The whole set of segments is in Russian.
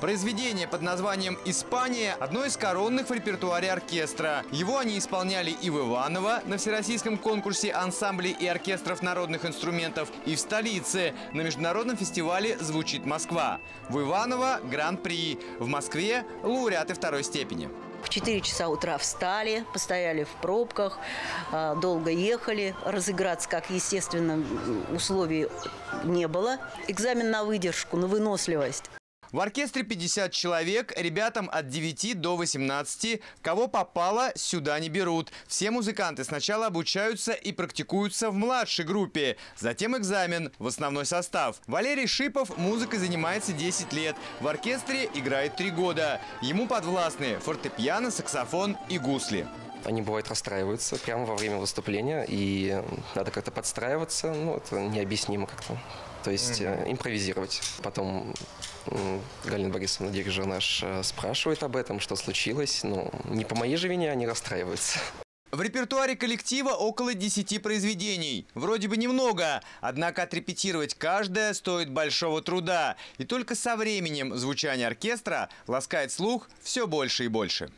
Произведение под названием «Испания» – одно из коронных в репертуаре оркестра. Его они исполняли и в Иваново на всероссийском конкурсе ансамблей и оркестров народных инструментов, и в столице на международном фестивале «Звучит Москва». В Иваново – гран-при, в Москве – лауреаты второй степени. В 4 часа утра встали, постояли в пробках, а, долго ехали. Разыграться, как естественно, условий не было. Экзамен на выдержку, на выносливость. В оркестре 50 человек, ребятам от 9 до 18. Кого попало, сюда не берут. Все музыканты сначала обучаются и практикуются в младшей группе. Затем экзамен в основной состав. Валерий Шипов музыкой занимается 10 лет. В оркестре играет 3 года. Ему подвластны фортепиано, саксофон и гусли. Они бывают расстраиваются прямо во время выступления, и надо как-то подстраиваться, ну, это необъяснимо как-то. То есть mm-hmm. импровизировать. Потом Галина Борисовна, дирижер наш, э, спрашивает об этом, что случилось. Ну, не по моей же вине они расстраиваются. В репертуаре коллектива около 10 произведений. Вроде бы немного, однако отрепетировать каждое стоит большого труда. И только со временем звучание оркестра ласкает слух все больше и больше.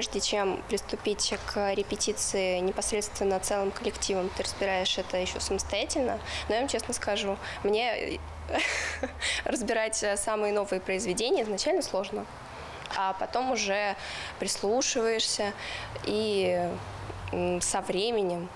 Прежде чем приступить к репетиции непосредственно целым коллективом, ты разбираешь это еще самостоятельно. Но я вам честно скажу, мне разбирать самые новые произведения изначально сложно. А потом уже прислушиваешься, и со временем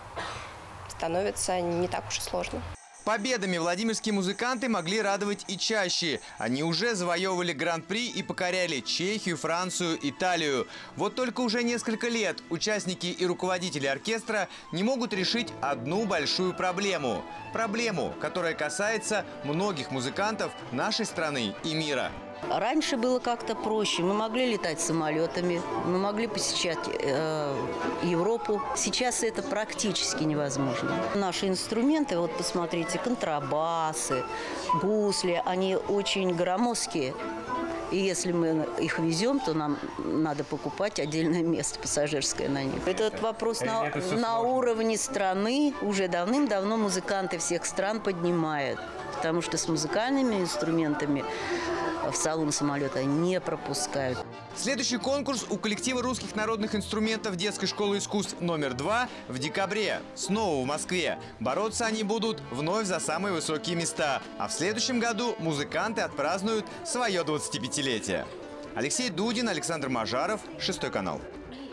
становится не так уж и сложно. Победами владимирские музыканты могли радовать и чаще. Они уже завоевывали гран-при и покоряли Чехию, Францию, Италию. Вот только уже несколько лет участники и руководители оркестра не могут решить одну большую проблему. Проблему, которая касается многих музыкантов нашей страны и мира. Раньше было как-то проще. Мы могли летать самолетами, мы могли посещать э, Европу. Сейчас это практически невозможно. Наши инструменты, вот посмотрите, контрабасы, гусли, они очень громоздкие. И если мы их везем, то нам надо покупать отдельное место пассажирское на них. Этот вопрос на, на уровне страны уже давным-давно музыканты всех стран поднимают. Потому что с музыкальными инструментами в салон самолета не пропускают. Следующий конкурс у коллектива русских народных инструментов детской школы искусств номер два в декабре. Снова в Москве. Бороться они будут вновь за самые высокие места. А в следующем году музыканты отпразднуют свое 25-летие. Алексей Дудин, Александр Мажаров, Шестой канал.